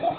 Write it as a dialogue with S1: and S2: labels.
S1: Yeah.